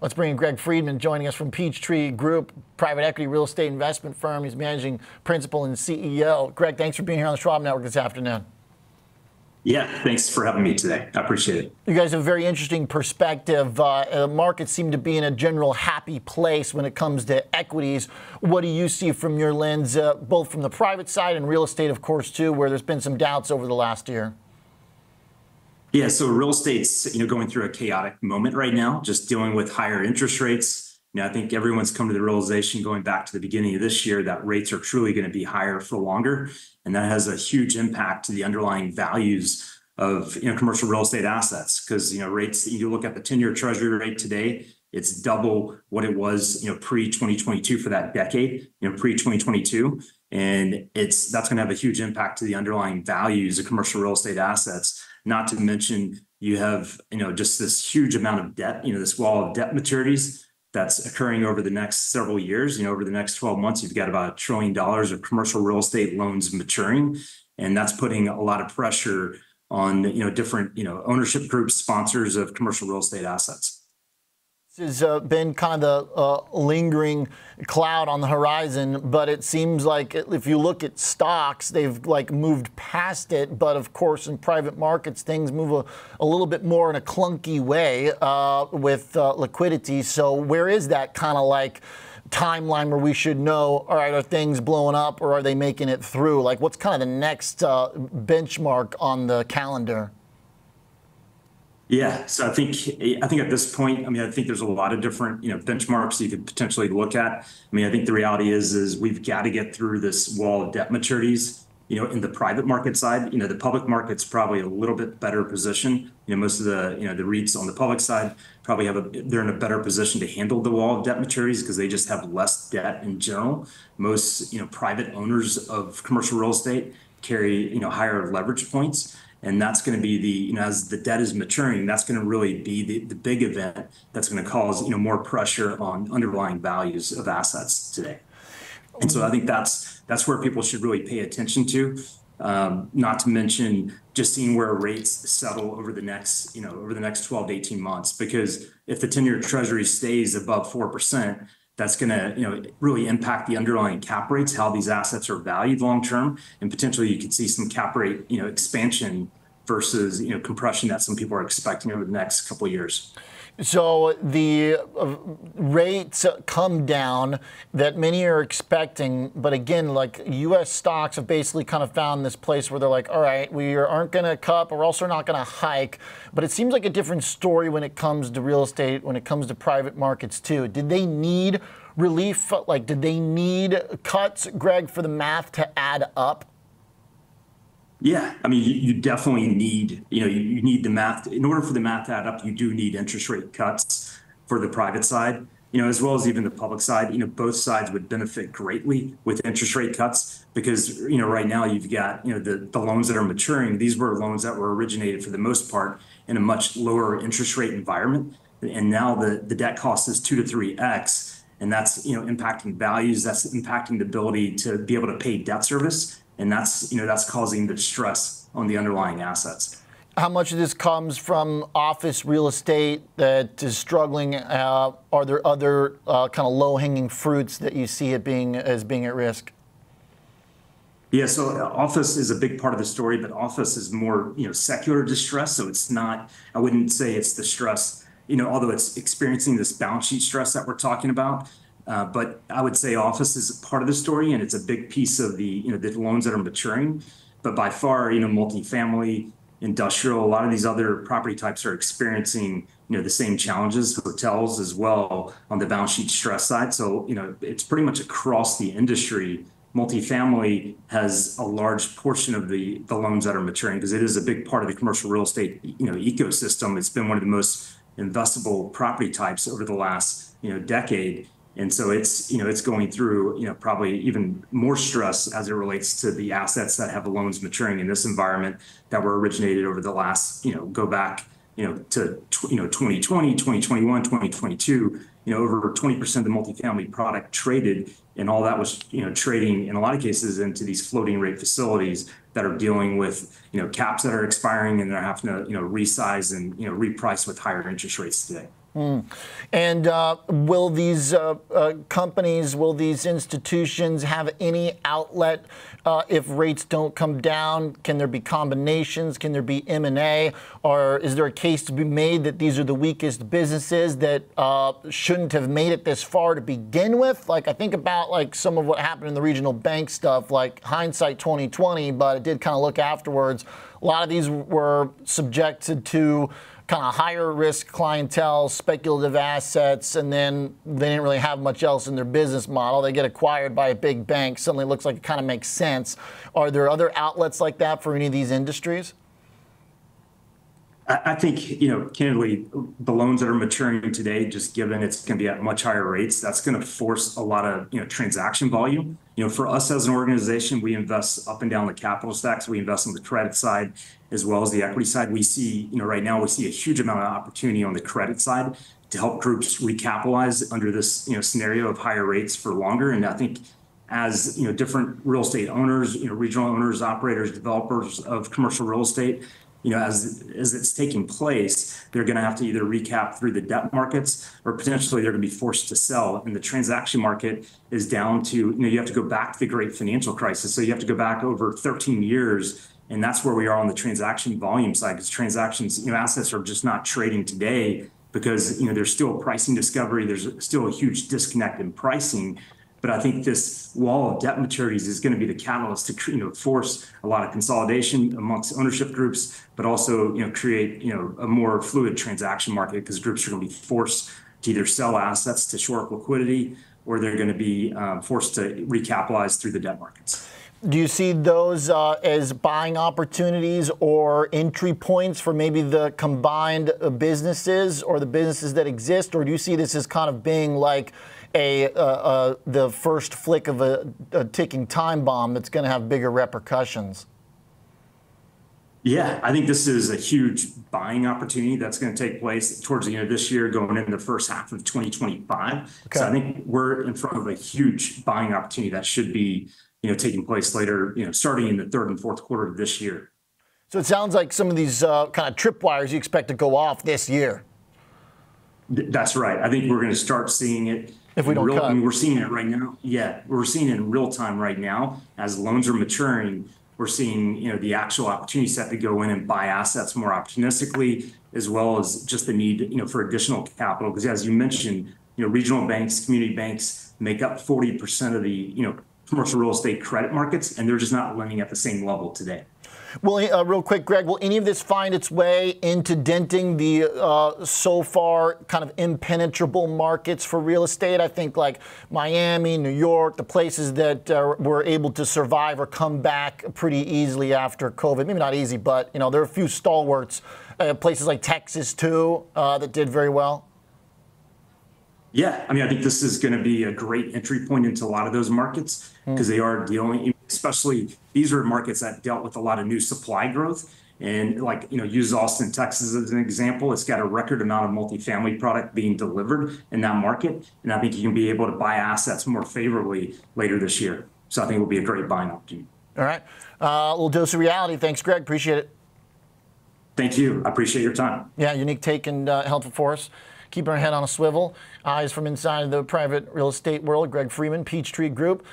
Let's bring in Greg Friedman joining us from Peachtree Group, private equity real estate investment firm. He's managing principal and CEO. Greg, thanks for being here on the Schwab Network this afternoon. Yeah, thanks for having me today. I appreciate it. You guys have a very interesting perspective. Uh, markets seem to be in a general happy place when it comes to equities. What do you see from your lens, uh, both from the private side and real estate, of course, too, where there's been some doubts over the last year? Yeah, so real estate's you know going through a chaotic moment right now, just dealing with higher interest rates. You know, I think everyone's come to the realization going back to the beginning of this year that rates are truly going to be higher for longer, and that has a huge impact to the underlying values of you know commercial real estate assets because you know rates you look at the 10-year treasury rate today it's double what it was you know pre 2022 for that decade you know pre 2022 and it's that's going to have a huge impact to the underlying values of commercial real estate assets not to mention you have, you know, just this huge amount of debt, you know, this wall of debt maturities that's occurring over the next several years. You know, over the next 12 months, you've got about a trillion dollars of commercial real estate loans maturing, and that's putting a lot of pressure on, you know, different, you know, ownership groups, sponsors of commercial real estate assets has uh, been kind of the uh, lingering cloud on the horizon, but it seems like if you look at stocks, they've like moved past it. But of course, in private markets, things move a, a little bit more in a clunky way uh, with uh, liquidity. So where is that kind of like timeline where we should know, all right, are things blowing up or are they making it through? Like what's kind of the next uh, benchmark on the calendar? Yeah. So I think I think at this point, I mean, I think there's a lot of different, you know, benchmarks you could potentially look at. I mean, I think the reality is is we've got to get through this wall of debt maturities. You know, in the private market side, you know, the public market's probably a little bit better position. You know, most of the, you know, the REITs on the public side probably have a they're in a better position to handle the wall of debt maturities because they just have less debt in general. Most, you know, private owners of commercial real estate carry, you know, higher leverage points and that's going to be the you know as the debt is maturing that's going to really be the, the big event that's going to cause you know more pressure on underlying values of assets today. And so i think that's that's where people should really pay attention to. Um, not to mention just seeing where rates settle over the next you know over the next 12 to 18 months because if the 10-year treasury stays above 4% that's going to you know really impact the underlying cap rates how these assets are valued long term. And potentially you could see some cap rate you know expansion versus you know compression that some people are expecting over the next couple of years so the uh, rates come down that many are expecting, but again, like U.S. stocks have basically kind of found this place where they're like, all right, we aren't going to cut, but we're also not going to hike. But it seems like a different story when it comes to real estate, when it comes to private markets too. Did they need relief? Like, did they need cuts, Greg, for the math to add up? Yeah, I mean, you, definitely need, you know, you, you need the math. In order for the math to add up, you do need interest rate cuts for the private side, you know, as well as even the public side. You know, both sides would benefit greatly with interest rate cuts because, you know, right now you've got, you know, the, the loans that are maturing. These were loans that were originated for the most part in a much lower interest rate environment. And now the, the debt cost is two to three X. And that's, you know, impacting values. That's impacting the ability to be able to pay debt service and that's you know that's causing the stress on the underlying assets. How much of this comes from office real estate that is struggling? Uh, are there other uh, kind of low-hanging fruits that you see it being as being at risk? Yeah, so uh, office is a big part of the story, but office is more you know secular distress. So it's not. I wouldn't say it's the stress. You know, although it's experiencing this balance sheet stress that we're talking about, uh, but I would say office is part of the story, and it's a big piece of the you know the loans that are maturing. But by far, you know, multifamily, industrial, a lot of these other property types are experiencing you know the same challenges. Hotels as well on the balance sheet stress side. So you know it's pretty much across the industry. Multifamily has a large portion of the the loans that are maturing because it is a big part of the commercial real estate you know ecosystem. It's been one of the most investable property types over the last you know decade and so it's, you know, it's going through, you know, probably even more stress as it relates to the assets that have loans maturing in this environment that were originated over the last, you know, go back, you know, to, you know, 2020, 2021, 2022, you know, over 20% of the multifamily product traded and all that was, you know, trading in a lot of cases into these floating rate facilities that are dealing with, you know, caps that are expiring and they're having to, you know, resize and, you know, reprice with higher interest rates today. Mm. And uh, will these uh, uh, companies, will these institutions have any outlet uh, if rates don't come down? Can there be combinations? Can there be M&A? Or is there a case to be made that these are the weakest businesses that uh, shouldn't have made it this far to begin with? Like I think about like some of what happened in the regional bank stuff, like hindsight 2020, but it did kind of look afterwards. A lot of these were subjected to kind of higher risk clientele, speculative assets, and then they didn't really have much else in their business model. They get acquired by a big bank. Suddenly it looks like it kind of makes sense. Are there other outlets like that for any of these industries? I think, you know, candidly, the loans that are maturing today, just given it's going to be at much higher rates, that's going to force a lot of, you know, transaction volume. You know, for us as an organization, we invest up and down the capital stacks. We invest on the credit side as well as the equity side. We see, you know, right now we see a huge amount of opportunity on the credit side to help groups recapitalize under this, you know, scenario of higher rates for longer. And I think as, you know, different real estate owners, you know, regional owners, operators, developers of commercial real estate, you know, as as it's taking place, they're going to have to either recap through the debt markets or potentially they're going to be forced to sell. And the transaction market is down to, you know, you have to go back to the great financial crisis. So you have to go back over 13 years. And that's where we are on the transaction volume side because transactions, you know, assets are just not trading today because, you know, there's still pricing discovery. There's still a huge disconnect in pricing but I think this wall of debt maturities is going to be the catalyst to you know force a lot of consolidation amongst ownership groups, but also you know create you know a more fluid transaction market because groups are going to be forced to either sell assets to shore up liquidity or they're going to be um, forced to recapitalize through the debt markets. Do you see those uh, as buying opportunities or entry points for maybe the combined businesses or the businesses that exist, or do you see this as kind of being like a, uh, uh, the first flick of a, a ticking time bomb that's going to have bigger repercussions. Yeah, I think this is a huge buying opportunity that's going to take place towards the end of this year, going into the first half of 2025. Okay. So I think we're in front of a huge buying opportunity that should be, you know, taking place later, you know, starting in the third and fourth quarter of this year. So it sounds like some of these uh, kind of tripwires you expect to go off this year. That's right. I think we're going to start seeing it if we don't real, cut. I mean, we're seeing it right now. Yeah, we're seeing it in real time right now as loans are maturing. We're seeing you know the actual opportunity set to go in and buy assets more opportunistically, as well as just the need you know for additional capital. Because as you mentioned, you know regional banks, community banks make up 40% of the you know commercial real estate credit markets, and they're just not lending at the same level today. Well, uh, real quick, Greg, will any of this find its way into denting the uh, so far kind of impenetrable markets for real estate? I think like Miami, New York, the places that uh, were able to survive or come back pretty easily after COVID. Maybe not easy, but you know there are a few stalwarts. Uh, places like Texas too uh, that did very well. Yeah, I mean, I think this is going to be a great entry point into a lot of those markets because mm. they are dealing, especially these are markets that dealt with a lot of new supply growth. And like, you know, use Austin, Texas as an example. It's got a record amount of multifamily product being delivered in that market. And I think you can be able to buy assets more favorably later this year. So I think it will be a great buying opportunity. All right. Uh, a little dose of reality. Thanks, Greg. Appreciate it. Thank you. I appreciate your time. Yeah, unique take and uh, helpful for us keeping our head on a swivel. Eyes from inside the private real estate world. Greg Friedman, Peachtree Group.